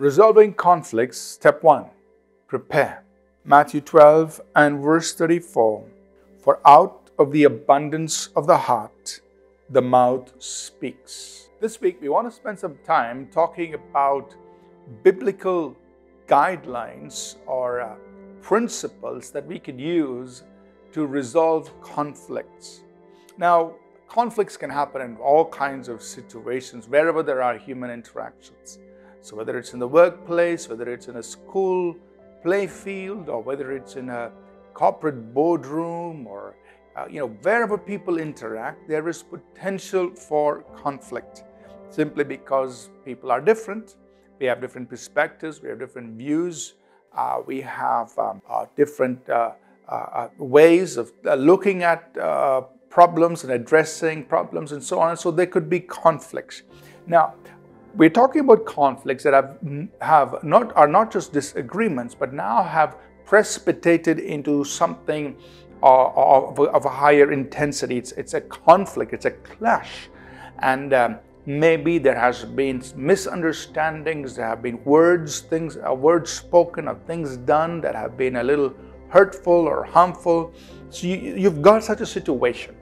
Resolving conflicts, step 1 prepare. Matthew 12 and verse 34 For out of the abundance of the heart, the mouth speaks. This week, we want to spend some time talking about biblical guidelines or uh, principles that we can use to resolve conflicts. Now, conflicts can happen in all kinds of situations, wherever there are human interactions. So, whether it's in the workplace, whether it's in a school playfield, or whether it's in a corporate boardroom, or uh, you know, wherever people interact, there is potential for conflict simply because people are different. We have different perspectives, we have different views, uh, we have um, uh, different uh, uh, uh, ways of looking at problems and addressing problems and so on. So there could be conflicts. Now, we're talking about conflicts that have, have not, are not just disagreements, but now have precipitated into something of, of, a higher intensity. It's, it's a conflict, it's a clash. And um, maybe there has been misunderstandings, there have been words, things, uh, words spoken or things done that have been a little hurtful or harmful. So you, you've got such a situation,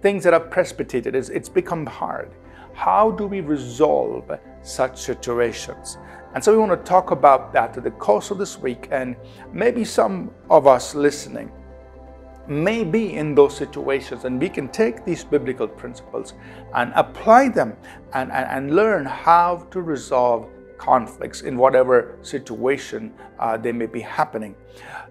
things that have precipitated, it's, it's become hard. How do we resolve such situations? And so we want to talk about that in the course of this week, and maybe some of us listening may be in those situations and we can take these biblical principles and apply them and, and, and learn how to resolve conflicts in whatever situation uh, they may be happening.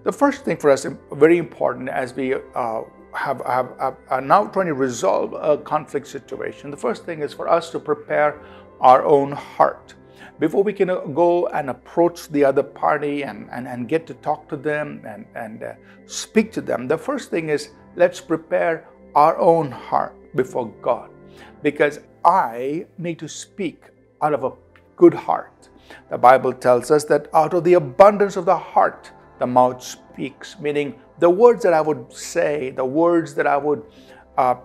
The first thing for us, very important as we uh, have, have, have, are now trying to resolve a conflict situation, the first thing is for us to prepare our own heart. Before we can uh, go and approach the other party and, and, and get to talk to them and, and uh, speak to them, the first thing is let's prepare our own heart before God. Because I need to speak out of a good heart. The Bible tells us that out of the abundance of the heart, the mouth speaks, meaning the words that I would say, the words that I would uh,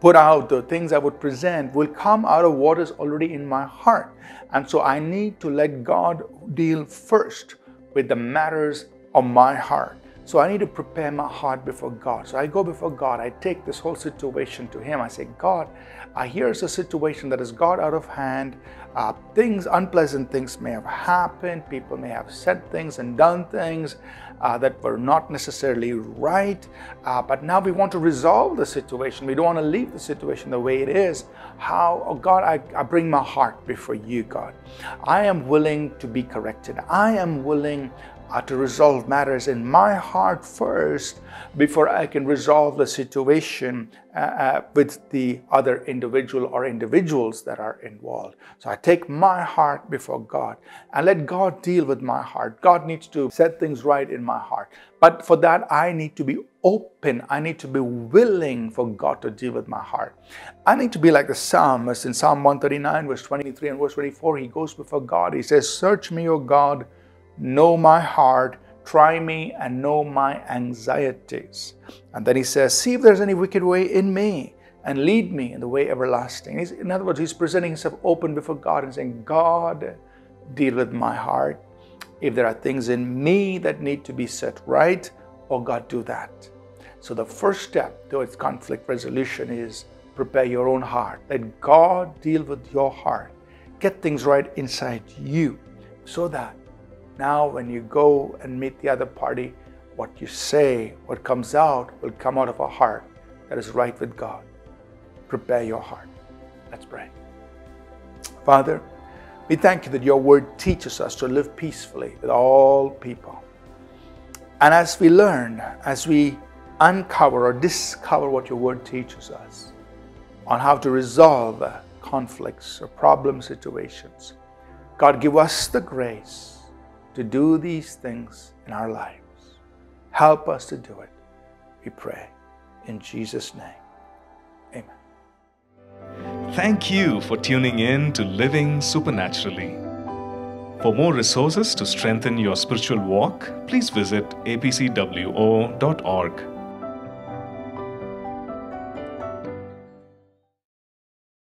put out, the things I would present will come out of what is already in my heart. And so I need to let God deal first with the matters of my heart. So I need to prepare my heart before God. So I go before God. I take this whole situation to Him. I say, God, uh, here's a situation that has got out of hand. Uh, things, unpleasant things may have happened. People may have said things and done things uh, that were not necessarily right. Uh, but now we want to resolve the situation. We don't want to leave the situation the way it is. How, oh God, I, I bring my heart before you, God. I am willing to be corrected. I am willing uh, to resolve matters in my heart first before I can resolve the situation uh, uh, with the other individual or individuals that are involved. So I take my heart before God and let God deal with my heart. God needs to set things right in my heart. But for that, I need to be open. I need to be willing for God to deal with my heart. I need to be like the psalmist in Psalm 139, verse 23 and verse 24. He goes before God. He says, Search me, O God know my heart, try me, and know my anxieties. And then he says, See if there's any wicked way in me, and lead me in the way everlasting. He's, in other words, he's presenting himself open before God and saying, God, deal with my heart. If there are things in me that need to be set right, oh God, do that. So the first step towards conflict resolution is prepare your own heart. Let God deal with your heart. Get things right inside you so that now, when you go and meet the other party, what you say, what comes out, will come out of a heart that is right with God. Prepare your heart. Let's pray. Father, we thank you that your word teaches us to live peacefully with all people. And as we learn, as we uncover or discover what your word teaches us on how to resolve conflicts or problem situations, God, give us the grace to do these things in our lives. Help us to do it, we pray. In Jesus' name, amen. Thank you for tuning in to Living Supernaturally. For more resources to strengthen your spiritual walk, please visit apcwo.org.